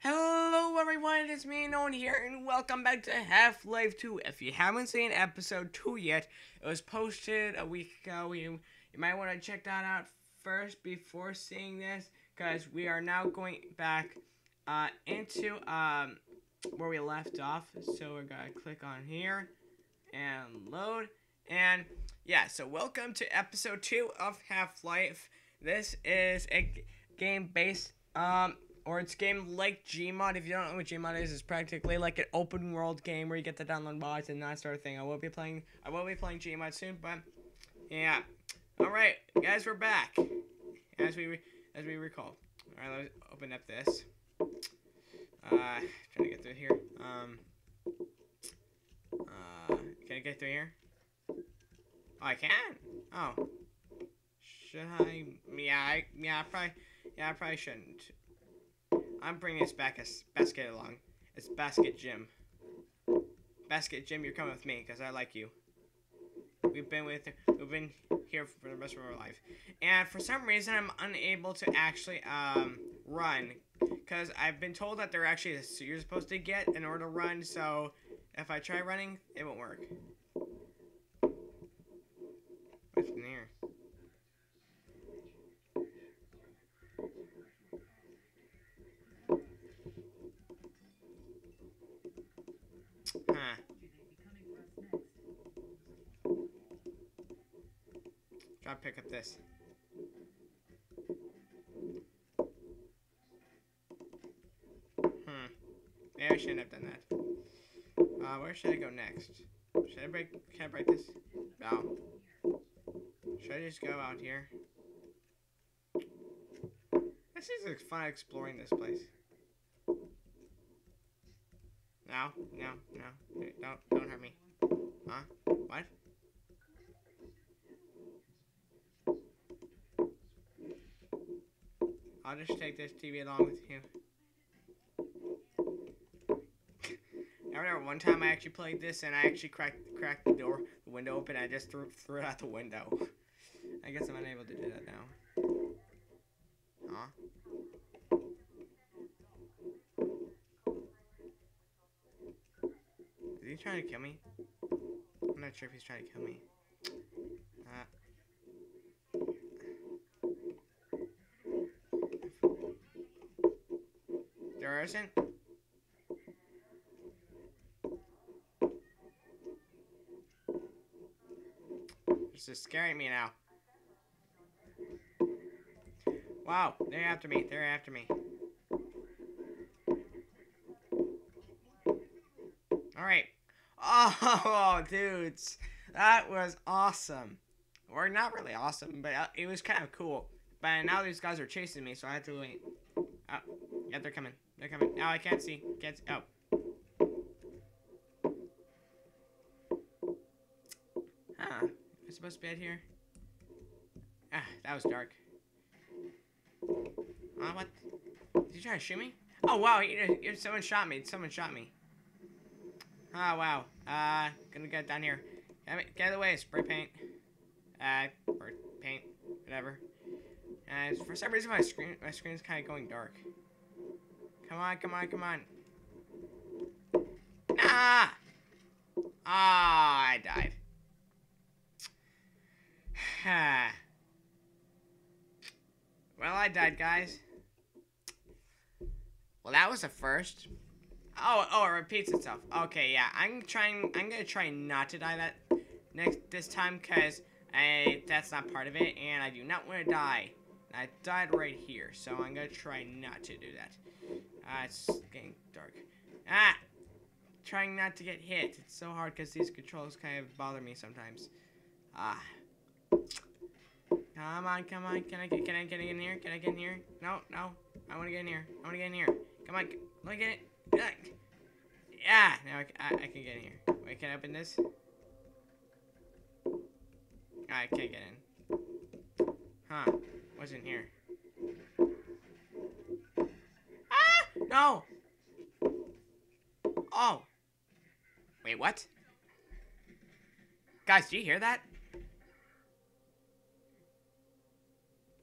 Hello everyone, it is me, Nolan here, and welcome back to Half-Life 2. If you haven't seen episode 2 yet, it was posted a week ago. You, you might want to check that out first before seeing this, because we are now going back uh, into um, where we left off. So we're going to click on here and load. And yeah, so welcome to episode 2 of Half-Life. This is a g- game based um or it's game like Gmod. If you don't know what Gmod is, it's practically like an open world game where you get to download mods and that sort of thing. I will be playing I will be playing Gmod soon, but yeah. All right, guys, we're back. As we as we recall. All right, let's open up this. Uh, trying to get through here. Um. Uh, can I get through here? Oh, I can. Oh. Should I? Yeah, I, yeah, I probably, yeah, I probably shouldn't. I'm bringing this back as basket along. It's basket Jim. Basket Jim, you're coming with me because I like you. We've been with, we've been here for the rest of our life, and for some reason I'm unable to actually um run because I've been told that there are actually you're supposed to get in order to run. So if I try running, it won't work. What's in here? Huh. To pick up this. Hmm. Maybe I shouldn't have done that. Uh, where should I go next? Should I break? Can I break this? No. Should I just go out here? This is fun exploring this place. No, no, no. Don't, don't hurt me. Huh? What? I'll just take this TV along with you. I remember one time I actually played this and I actually cracked cracked the door, the window open. I just threw threw it out the window. I guess I'm unable to do that now. Huh? Is he trying to kill me? I'm not sure if he's trying to kill me. Uh, there isn't? This is scaring me now. Wow, they're after me. They're after me. Alright. Oh, dudes. That was awesome. Or not really awesome, but uh, it was kind of cool. But now these guys are chasing me, so I have to wait. Oh, yeah, they're coming. They're coming. Now I can't see. Can't see. Oh. Supposed to be out here? Ah, that was dark. Uh, what? Did you try to shoot me? Oh, wow. You, you, someone shot me. Someone shot me. Oh, wow. Uh, gonna get down here. Get, get out of the way. Spray paint. Uh, or paint. Whatever. And for some reason, my screen, my screen's kind of going dark. Come on, come on, come on. Nah! Ah, I died. Well, I died, guys. Well, that was a first. Oh, oh, it repeats itself. Okay, yeah, I'm trying. I'm gonna try not to die that next this time, cause I that's not part of it, and I do not want to die. I died right here, so I'm gonna try not to do that. Ah, it's getting dark. Ah, trying not to get hit. It's so hard because these controls kind of bother me sometimes. Ah. Come on, come on. Can I get, can I get in here? Can I get in here? No, no. I want to get in here. I want to get in here. Come on. Let me get it. Yeah, now I, I, I can get in here. Wait, can I open this? I can't get in. Huh. What's in here? Ah! No! Oh. Wait, what? Guys, do you hear that?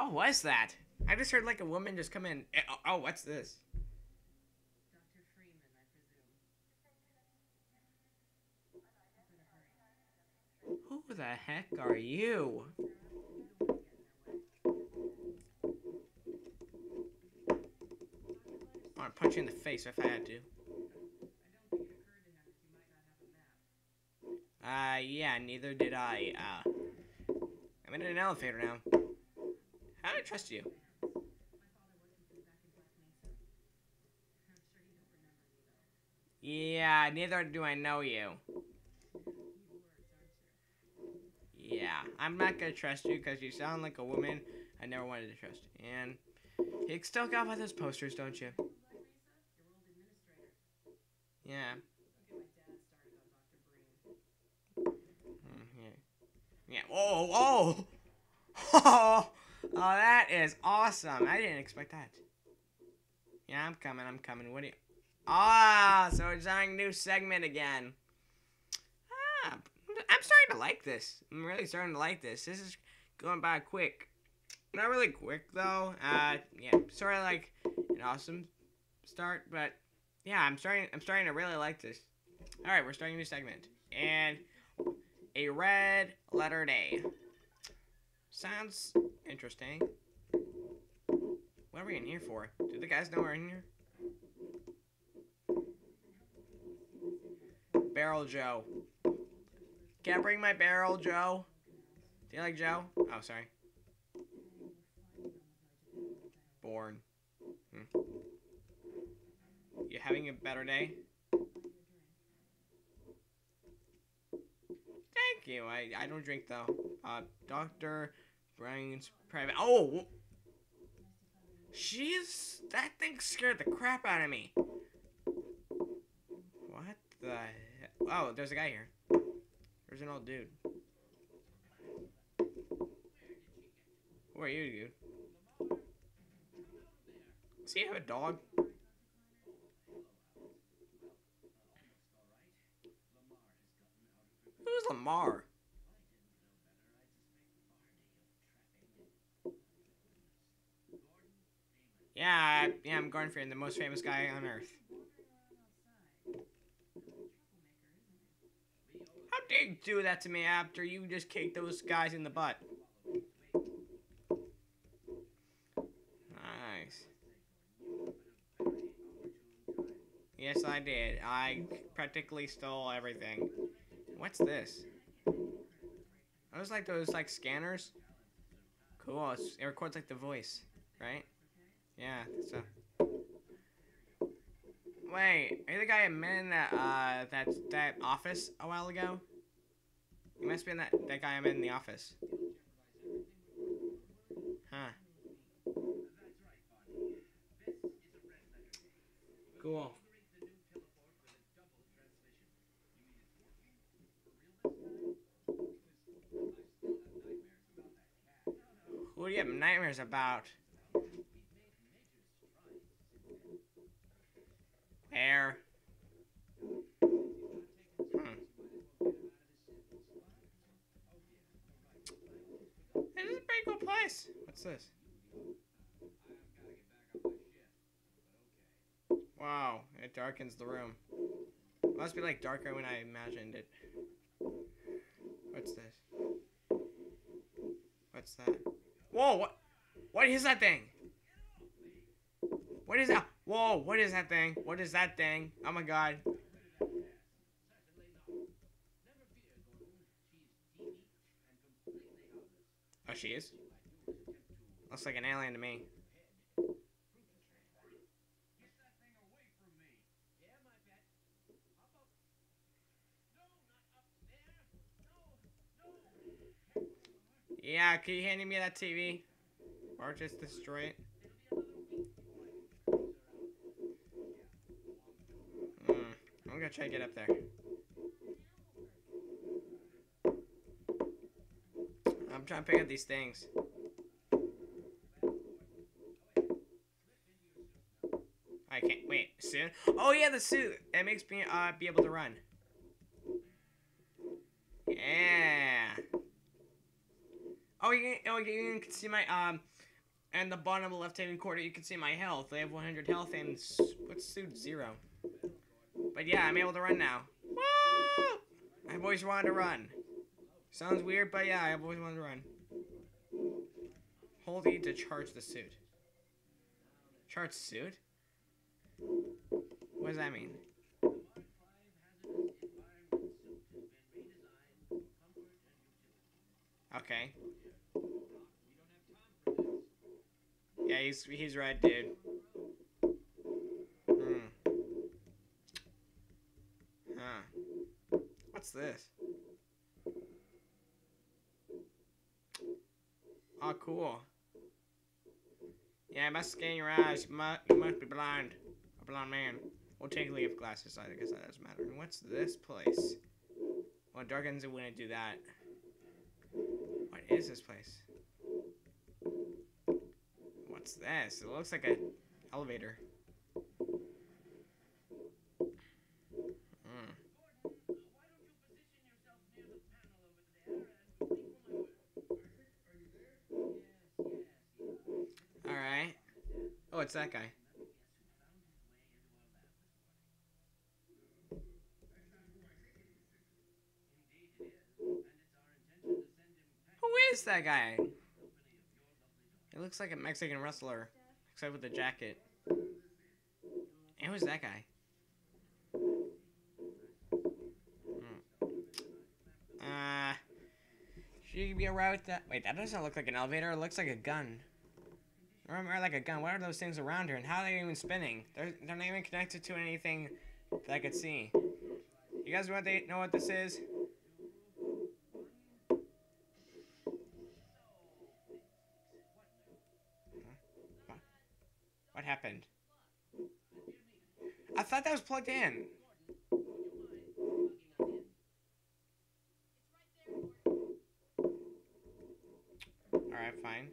Oh, what is that? I just heard like a woman just come in. Eh, Oh, oh what's this? Dr. Freeman, I presume. Who the heck are you? I want to punch you in the face if I had to. Uh, yeah, neither did I. Uh, I'm in an elevator now. How don't trust you? Yeah, neither do I know you. Yeah, I'm not gonna trust you because you sound like a woman I never wanted to trust. And you still got by those posters, don't you? Yeah. Mm, yeah. Whoa, whoa! Oh, oh, that is awesome. I didn't expect that. Yeah, I'm coming. I'm coming. What do you? Ah, so it's a new segment again. Ah, I'm starting to like this. I'm really starting to like this. This is going by quick. Not really quick though. Uh, yeah, sort of like an awesome start, but yeah, I'm starting. I'm starting to really like this. All right, we're starting a new segment, and a red letter day. Sounds interesting. What are we in here for? Do the guys know we're in here? Barrel Joe. Can't bring my barrel, Joe? Do you like Joe? Oh, sorry. Born. Hmm. You having a better day? Thank you. I, I don't drink though. Uh, Doctor Breen's private. Oh, she's that thing scared the crap out of me. What the? he- Oh, there's a guy here. There's an old dude. Who are you, dude? Does he have a dog? Who's Lamarr? Yeah, I- yeah, I'm Freeman, the most famous guy on earth. How dare you do that to me after you just kicked those guys in the butt? Nice. Yes, I did. I practically stole everything. What's this? Those like those like scanners. Cool. It records like the voice, right? Yeah. So. Wait, are you the guy I met in that uh that that office a while ago? You must be in that that guy I met in the office. Huh. Cool. What do you have nightmares about? Where? Hmm. This is a pretty cool place. What's this? Wow, it darkens the room. Must be like darker when I imagined it. What's this? What's that? Whoa, what? What is that thing? What is that? Whoa, what is that thing? What is that thing? Oh my god. Oh, she is? Looks like an alien to me. Yeah, can you hand me that TV? Or just destroy it? Gonna try to get up there. I'm trying to pick up these things. I can't wait. Soon? Oh yeah, the suit. It makes me uh be able to run. Yeah. Oh, you, oh, you can see my um, and the bottom left hand corner, you can see my health. I have 100 health and what's suit zero. But yeah, I'm able to run now. Woo! I've always wanted to run. Sounds weird, but yeah, I've always wanted to run. Hold E to charge the suit. Charge suit? What does that mean? Okay. Yeah, he's he's right, dude. Hmm. Huh. What's this? Oh, cool. Yeah, I must scan your eyes. You must, you must be blind. A blind man. We'll take leave of glasses. I guess that doesn't matter. And what's this place? Well, Darkins wouldn't do that. What is this place? What's this? It looks like an elevator. Hmm. All right. Oh, it's that guy. Who is that guy? It looks like a Mexican wrestler, except with the jacket. And who's that guy? Hmm. Uh, should you be alright with that? Wait, that doesn't look like an elevator. It looks like a gun. Remember, like a gun. What are those things around here, and how are they even spinning? They're they're not even connected to anything that I could see. You guys want to know what this is? What happened? I thought that was plugged in. Alright, fine.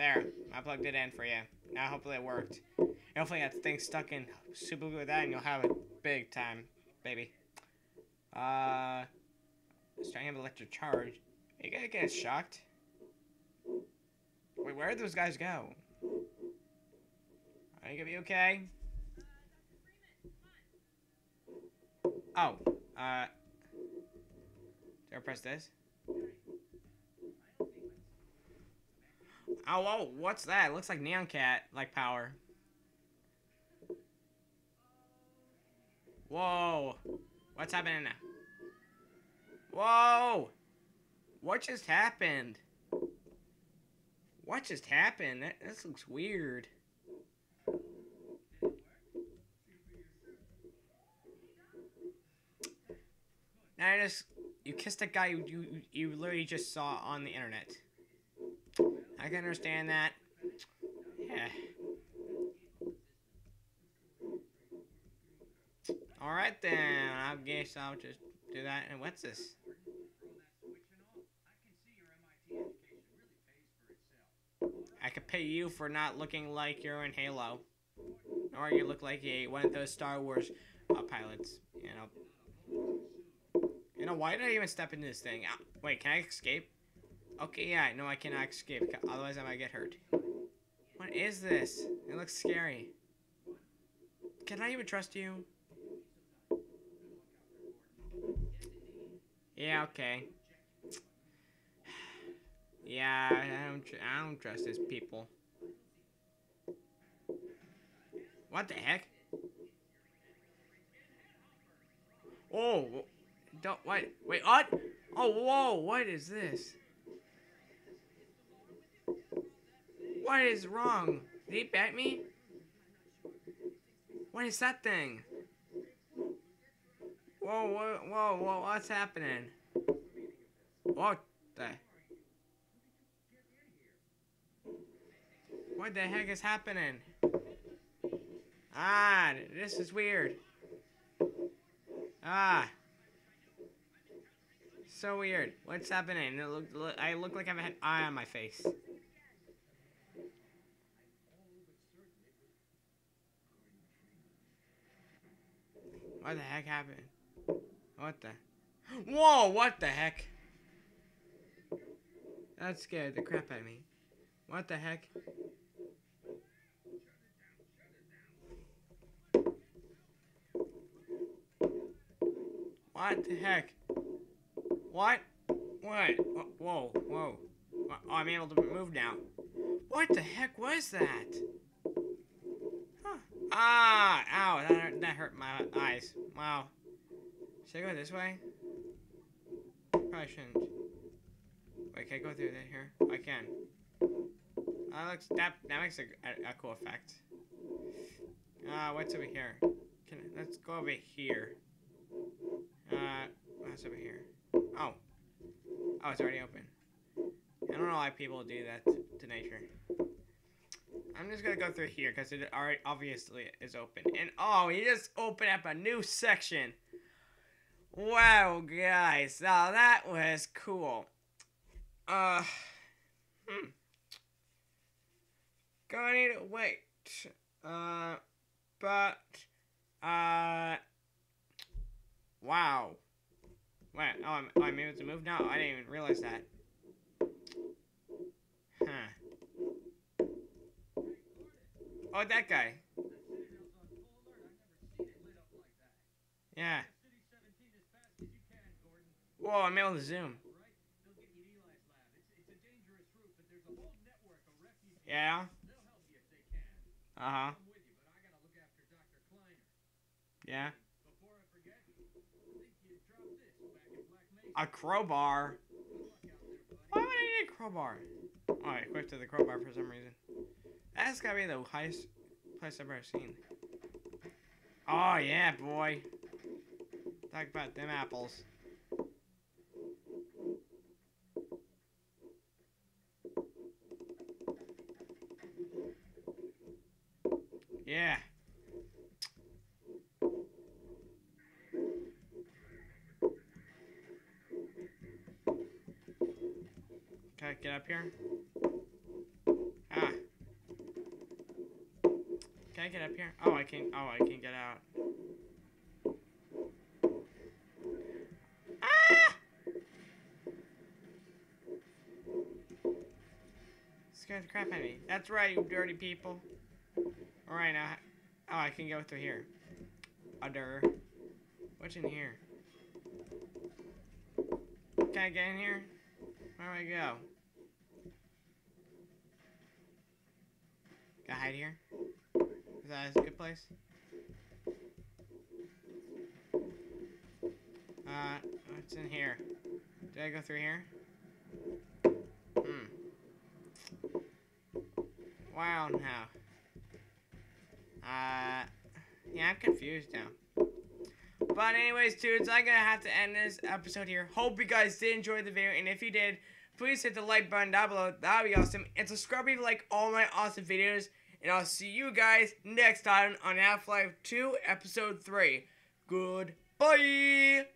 There, I plugged it in for you. Now hopefully it worked. And hopefully that thing's stuck in super glue with that and you'll have it big time, baby. Uh, starting to have electric charge. Are you gonna get shocked? Wait, where did those guys go? Are you gonna be okay? Oh, uh, do I press this? Oh, whoa, what's that? It looks like Neon Cat, like power. Whoa, what's happening now? Whoa, what just happened? What just happened? That, this looks weird. Now I just you kissed a guy you you literally just saw on the internet. I can understand that. Yeah. All right then. I guess I'll just do that. And what's this? I could pay you for not looking like you're in Halo, or you look like a one of those Star Wars uh, pilots. You know. You know why did I even step into this thing? Ah, wait, can I escape? Okay, yeah, no, I cannot escape. Otherwise, I might get hurt. What is this? It looks scary. Can I even trust you? Yeah, okay. Yeah, I don't. I don't trust these people. What the heck? Oh, don't wait. Wait, what? Oh, whoa! What is this? What is wrong? Did he bat me? What is that thing? Whoa, whoa, whoa, whoa, what's happening? What the? What the heck is happening? Ah, this is weird. Ah. So weird. What's happening? Look, look, I look like I have an eye on my face. What the heck happened? What the? Whoa! What the heck? That scared the crap out of me. What the heck? What the heck? What? What? Whoa, whoa. Oh, I'm able to move now. What the heck was that? Ah! Ow, that hurt, that hurt my eyes. Wow. Should I go this way? Probably shouldn't. Wait, can I go through that here? I can. That looks, that, that makes a, a, a cool effect. Uh, what's over here? Can let's go over here. Uh, what's over here? Oh. Oh, it's already open. I don't know why people do that to nature. I'm just gonna go through here because it already obviously is open. And oh, he just opened up a new section. Wow, guys, now that was cool. Uh, hmm. Gonna need to wait. Uh, but, uh, wow. Wait, oh, I'm, oh, I'm able to move now? I didn't even realize that. Huh. Oh, that guy. Yeah. Whoa, I'm able to zoom. Yeah. Uh huh. Yeah. A crowbar. Why would I need a crowbar? Oh, I equipped to the crowbar for some reason. That's gotta be the highest place I've ever seen. Oh yeah, boy. Talk about them apples. Yeah. I get up here? Ah. Can I get up here? Oh, I can. Oh, I can get out. Ah! Scared the crap out of me. That's right, you dirty people. Alright, now. Oh, I can go through here. Other. What's in here? Can I get in here? Where do I go? Can I hide here? Is that a good place? Uh, what's in here? Did I go through here? Hmm. Wow, now. Uh, yeah, I'm confused now. But anyways, dudes, I'm gonna have to end this episode here. Hope you guys did enjoy the video, and if you did, please hit the like button down below. That'd be awesome. And subscribe if you like all my awesome videos. And I'll see you guys next time on Half-Life 2 Episode 3. Goodbye!